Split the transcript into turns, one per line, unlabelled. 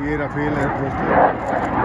ये रफेल है दोस्तों।